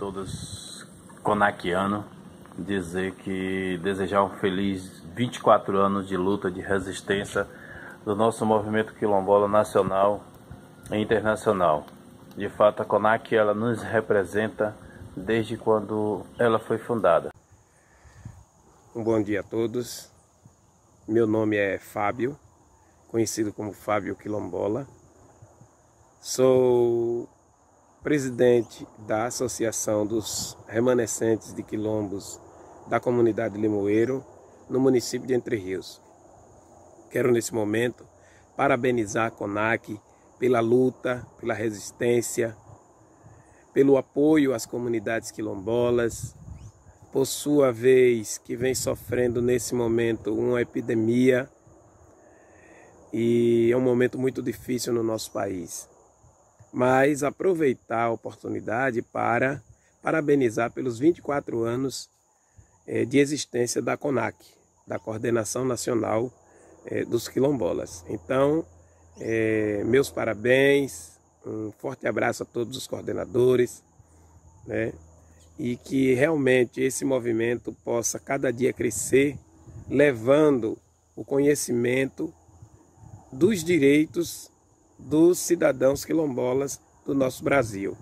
todos conaquianos, dizer que desejar um feliz 24 anos de luta, de resistência do nosso movimento quilombola nacional e internacional. De fato, a CONAC ela nos representa desde quando ela foi fundada. Um bom dia a todos. Meu nome é Fábio, conhecido como Fábio Quilombola. Sou presidente da Associação dos Remanescentes de Quilombos da comunidade Limoeiro, no município de Entre Rios. Quero nesse momento parabenizar a CONAC pela luta, pela resistência, pelo apoio às comunidades quilombolas, por sua vez que vem sofrendo nesse momento uma epidemia e é um momento muito difícil no nosso país mas aproveitar a oportunidade para parabenizar pelos 24 anos é, de existência da CONAC, da Coordenação Nacional é, dos Quilombolas. Então, é, meus parabéns, um forte abraço a todos os coordenadores, né? e que realmente esse movimento possa cada dia crescer, levando o conhecimento dos direitos dos cidadãos quilombolas do nosso Brasil.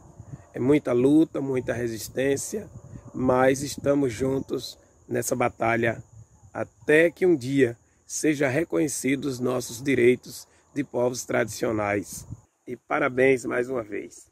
É muita luta, muita resistência, mas estamos juntos nessa batalha até que um dia seja reconhecidos nossos direitos de povos tradicionais. E parabéns mais uma vez.